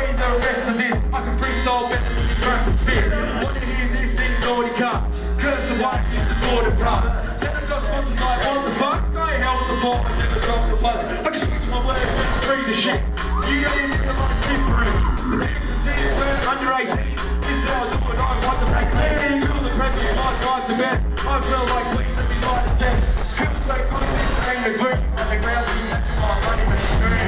pay the rest of this. I can preach all better than the crap of. Wanna hear this thing? things already come. Curse the wife is the Lord of blood. Then I got sponsored by what the fuck? I held the ball and never dropped the buds. I just switch my words and free the shit. You don't even feel like different. The man can see it when under 18. This is how I do it, I want to make clear. You feel the president, my guy's the best. I feel like we to be like the best. Couldn't take my things, hang the green. On the ground, you my money machine.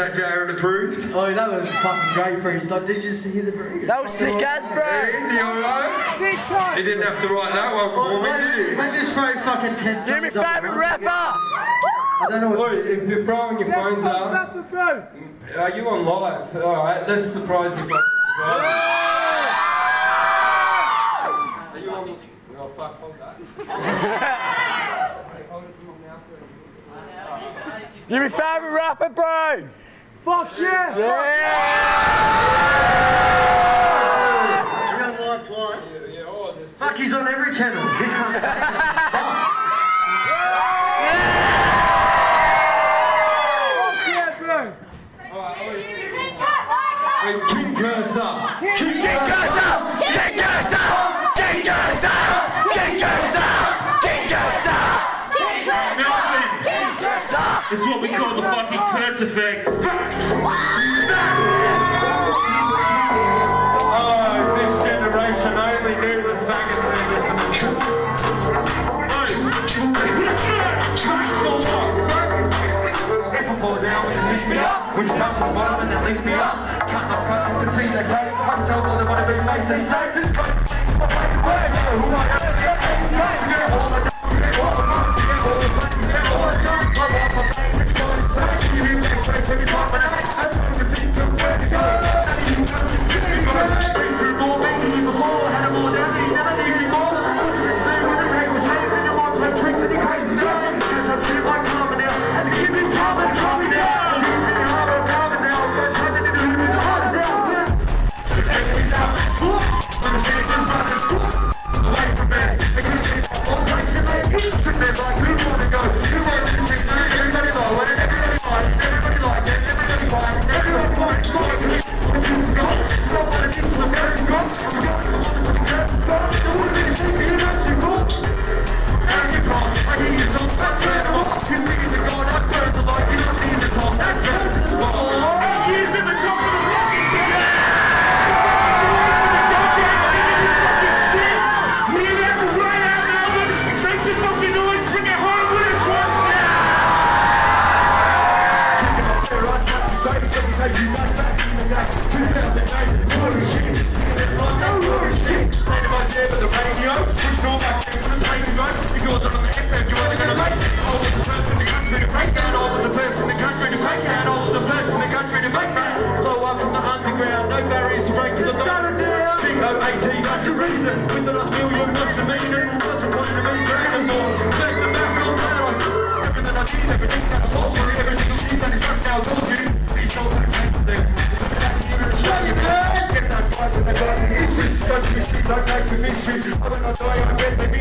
That Jared approved? Oh, that was fucking great freestyle. Did you see the freestyle? That was sick as, bro. Hey, you alright? He didn't have to write that one for me, did he? When just throw fucking 10 You're my favourite rapper. I don't know what Oi, if you're throwing your phones up, are you on live? Alright, let's surprise you. fucking surprise. Are you on? Oh fuck, hold that. Hold it to my mouth so You're my favourite rapper, bro. Fuck yeah! You're on live twice. Yeah, oh, Fuck, he's on every channel. This cunt's Fuck. Fuck yeah, bro! Hey, King Kerser! King King Kerser! King Kerser! King Kerser! King Kerser! King Kerser! King Kerser! It's what we call the fucking curse effect. Would you come to the bottom and then lift me up? Cutting off cuts, can see the. I can tell what they want to be, say who I am. All I know, all I that's the reason. With another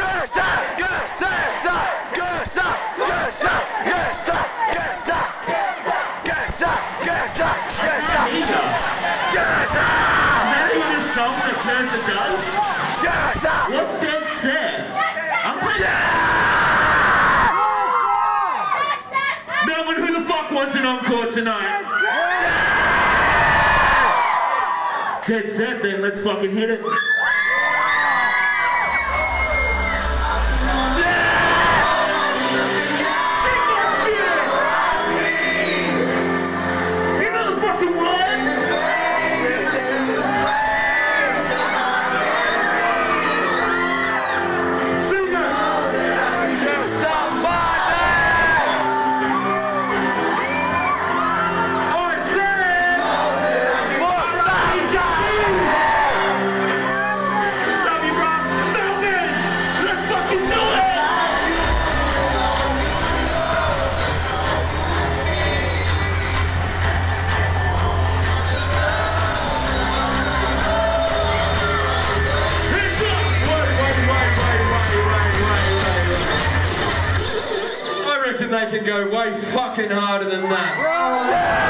Kerser! Kerser! Kerser! That set? I'm pretty Melbourne, who the fuck wants an encore tonight? Dead set then, let's fucking hit it. Go way fucking harder than that.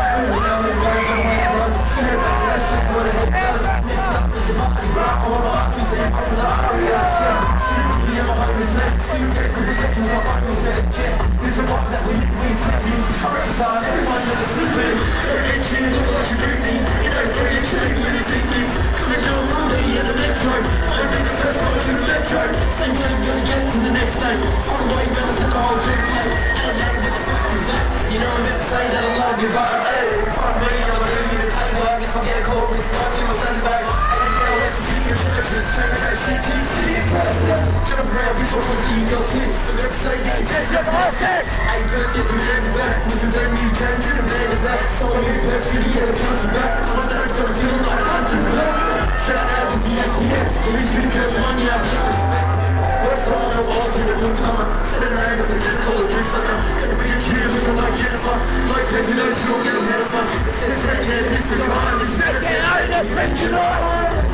Yeah, this is a part that we, we tell you. I represent everyone that is sleeping your kids for their sake. Hey, this is offense! Hey, let's get the man back. We can let me change to the man back. So I'm in Pepsi, he had a punch back. I'm not gonna get him like I'm just back. Shout out to the FBA. Police because money I can't respect. What's all the walls in the new comer? Sit in anger, they just call it a sucker. Gonna be a kid looking like Jennifer. Like President, you don't get a metaphor. It's a friend, yeah, different car. I'm just better. I ain't a friend, you know.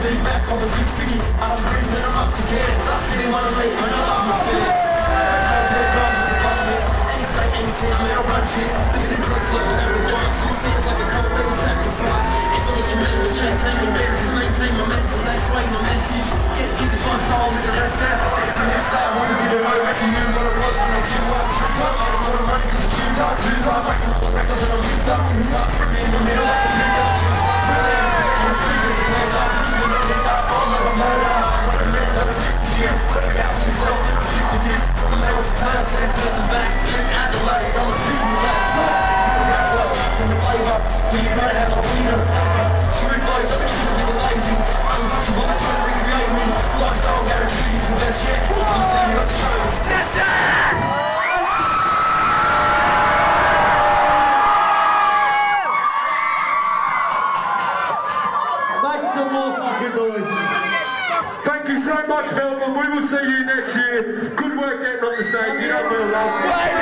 day back on the TV. I don't bring that I'm up to get it. Just getting on the late when I'm on my feet. Anything, I'm in a. This is drugs like everyone. Two feels like a cold thing sacrifice. Evolution meant to change, and your to maintain momentum. That's why my message. Get to the front, all is the rest of. I'm to be the right back to you. What it was when I came out. I don't wanna run, cause it's true time, true time. Back on the records, I'm moved in the middle, I'm moved. I'm I'm I'm murder. foi o.